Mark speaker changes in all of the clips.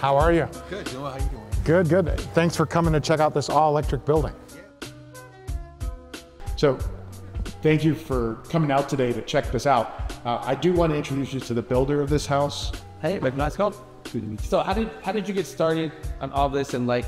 Speaker 1: How are you?
Speaker 2: Good. Noah, how you doing?
Speaker 1: Good, good. Thanks for coming to check out this all-electric building. So, thank you for coming out today to check this out. Uh, I do want to introduce you to the builder of this house.
Speaker 2: Hey, nice call. So how did how did you get started on all this and like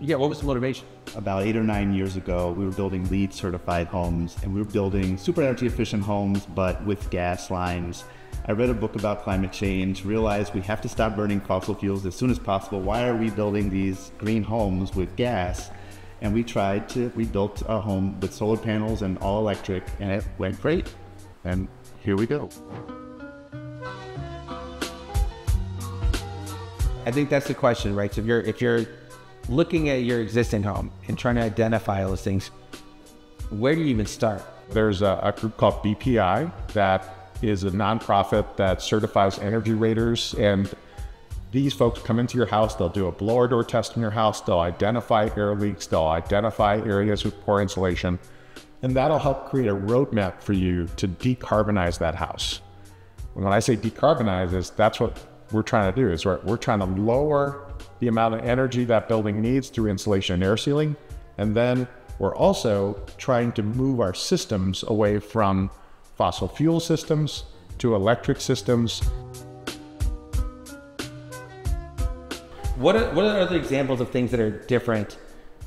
Speaker 2: yeah, what was the motivation?
Speaker 3: About eight or nine years ago, we were building LEED certified homes and we were building super energy efficient homes, but with gas lines. I read a book about climate change, realized we have to stop burning fossil fuels as soon as possible. Why are we building these green homes with gas? And we tried to, we built a home with solar panels and all electric, and it went great. And here we go.
Speaker 2: I think that's the question, right? So if you're if you're looking at your existing home and trying to identify all those things, where do you even start?
Speaker 1: There's a, a group called BPI that is a nonprofit that certifies energy raters and these folks come into your house, they'll do a blower door test in your house, they'll identify air leaks, they'll identify areas with poor insulation, and that'll help create a roadmap for you to decarbonize that house. When I say decarbonize is that's what we're trying to do is we're, we're trying to lower the amount of energy that building needs through insulation and air sealing. And then we're also trying to move our systems away from fossil fuel systems to electric systems.
Speaker 2: What are, what are other examples of things that are different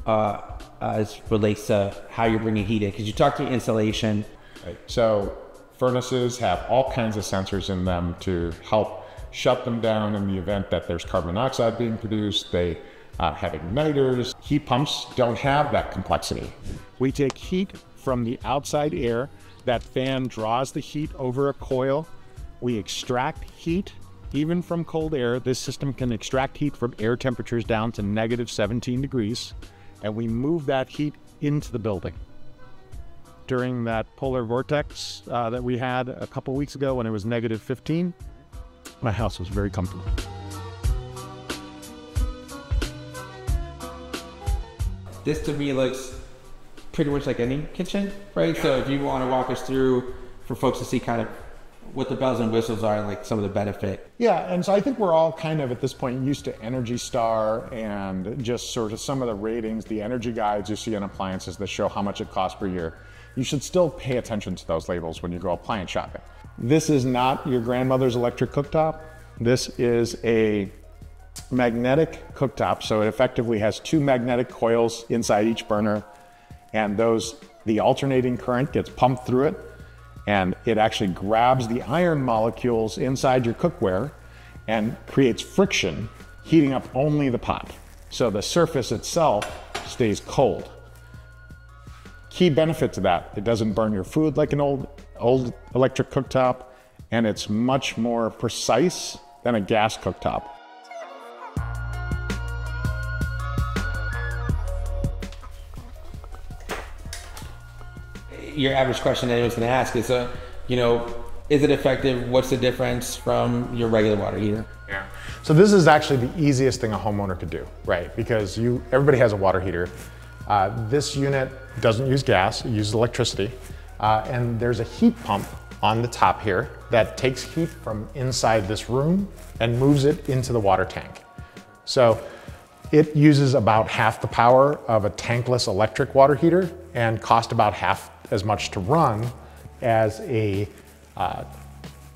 Speaker 2: uh, as relates to how you're bringing heat in? Because you talked to insulation.
Speaker 1: Right. So furnaces have all kinds of sensors in them to help shut them down in the event that there's carbon monoxide being produced. They uh, have igniters. Heat pumps don't have that complexity. We take heat from the outside air. That fan draws the heat over a coil. We extract heat even from cold air. This system can extract heat from air temperatures down to negative 17 degrees, and we move that heat into the building. During that polar vortex uh, that we had a couple weeks ago when it was negative 15, my house was very comfortable.
Speaker 2: This to me looks pretty much like any kitchen, right? So if you want to walk us through for folks to see kind of what the bells and whistles are, and like some of the benefit.
Speaker 1: Yeah, and so I think we're all kind of at this point used to Energy Star and just sort of some of the ratings, the energy guides you see on appliances that show how much it costs per year. You should still pay attention to those labels when you go appliance shopping. This is not your grandmother's electric cooktop. This is a magnetic cooktop, so it effectively has two magnetic coils inside each burner, and those the alternating current gets pumped through it, and it actually grabs the iron molecules inside your cookware and creates friction, heating up only the pot. So the surface itself stays cold. Key benefit to that, it doesn't burn your food like an old old electric cooktop, and it's much more precise than a gas cooktop.
Speaker 2: Your average question anyone's going to ask is, uh, you know, is it effective? What's the difference from your regular water heater?
Speaker 1: Yeah. So this is actually the easiest thing a homeowner could do, right? Because you, everybody has a water heater. Uh, this unit doesn't use gas; it uses electricity. Uh, and there's a heat pump on the top here that takes heat from inside this room and moves it into the water tank. So it uses about half the power of a tankless electric water heater and cost about half as much to run as a uh,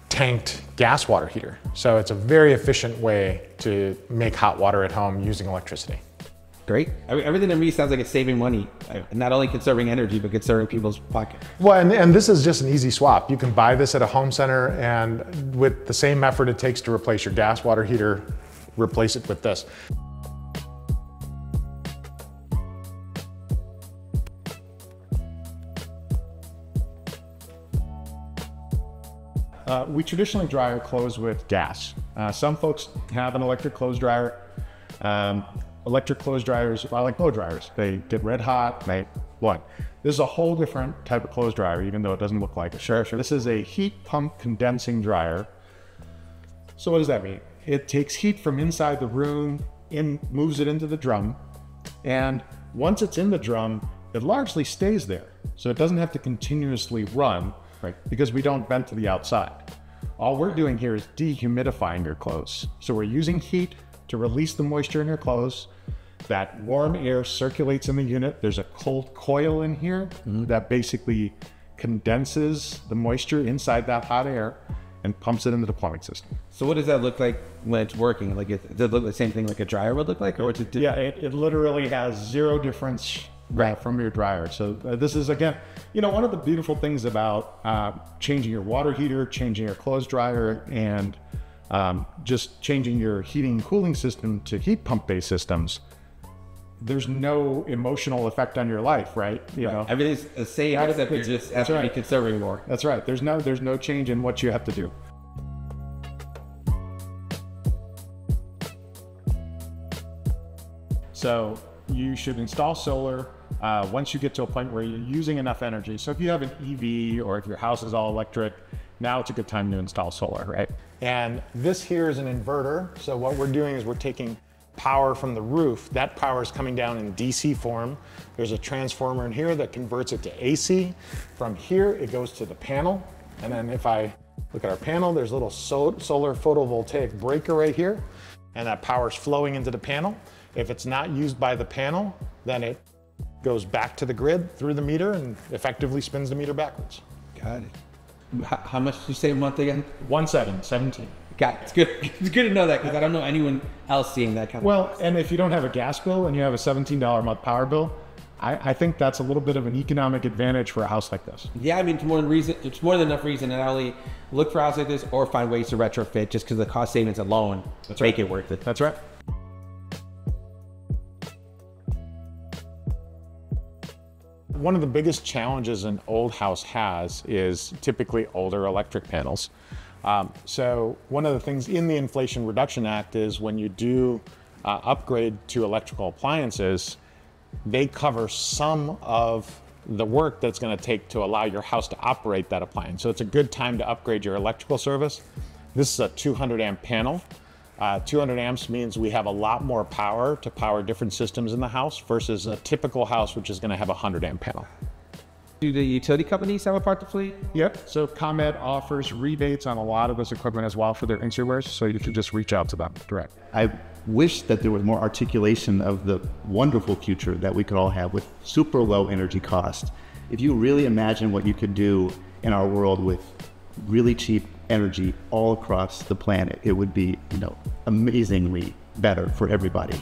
Speaker 1: tanked gas water heater. So it's a very efficient way to make hot water at home using electricity.
Speaker 2: Great. Everything to me sounds like it's saving money, not only conserving energy, but conserving people's pocket.
Speaker 1: Well, and, and this is just an easy swap. You can buy this at a home center, and with the same effort it takes to replace your gas water heater, replace it with this. Uh, we traditionally dry our clothes with gas. Uh, some folks have an electric clothes dryer. Um, electric clothes dryers are like blow dryers. They get red hot, they what? This is a whole different type of clothes dryer, even though it doesn't look like. Sure, sure. This is a heat pump condensing dryer. So what does that mean? It takes heat from inside the room, in moves it into the drum, and once it's in the drum, it largely stays there. So it doesn't have to continuously run, right? Because we don't vent to the outside. All we're doing here is dehumidifying your clothes. So we're using heat to release the moisture in your clothes. That warm air circulates in the unit. There's a cold coil in here mm-hmm. that basically condenses the moisture inside that hot air and pumps it into the plumbing system.
Speaker 2: So what does that look like when it's working? Like, it, does it look the same thing like a dryer would look like, or is it?
Speaker 1: Yeah, it, it literally has zero difference uh, from your dryer. So uh, this is again, you know, one of the beautiful things about uh, changing your water heater, changing your clothes dryer, and um, just changing your heating and cooling system to heat pump based systems. There's no emotional effect on your life, right? You know,
Speaker 2: Everything's the same. How does that? Just be
Speaker 1: right.
Speaker 2: conserving more.
Speaker 1: that's right. There's no there's no change in what you have to do. So you should install solar uh, once you get to a point where you're using enough energy. So if you have an EV or if your house is all electric, now it's a good time to install solar, right? And this here is an inverter. So what we're doing is we're taking power from the roof. That power is coming down in DC form. There's a transformer in here that converts it to AC. From here, it goes to the panel. And then if I look at our panel, there's a little so- solar photovoltaic breaker right here. And that power is flowing into the panel. If it's not used by the panel, then it goes back to the grid through the meter and effectively spins the meter backwards.
Speaker 2: Got it. How, how much did you say a month again?
Speaker 1: One seven, 17.
Speaker 2: Got it. It's good. It's good to know that because I don't know anyone else seeing that kind of.
Speaker 1: Well, and if you don't have a gas bill and you have a $17 a month power bill, I, I think that's a little bit of an economic advantage for a house like this.
Speaker 2: Yeah, I mean, it's more than reason. It's more than enough reason to not only look for a house like this or find ways to retrofit just because the cost savings alone make
Speaker 1: right.
Speaker 2: it worth it.
Speaker 1: That's right. One of the biggest challenges an old house has is typically older electric panels. Um, so one of the things in the Inflation Reduction Act is when you do uh, upgrade to electrical appliances, they cover some of the work that's going to take to allow your house to operate that appliance. So it's a good time to upgrade your electrical service. This is a 200 amp panel. Uh, 200 amps means we have a lot more power to power different systems in the house versus a typical house, which is going to have a 100 amp panel.
Speaker 2: Do the utility companies have a part to fleet?
Speaker 1: Yep. So ComEd offers rebates on a lot of this equipment as well for their insulators, so you can just reach out to them direct.
Speaker 3: I wish that there was more articulation of the wonderful future that we could all have with super low energy cost. If you really imagine what you could do in our world with really cheap energy all across the planet, it would be, you know, amazingly better for everybody.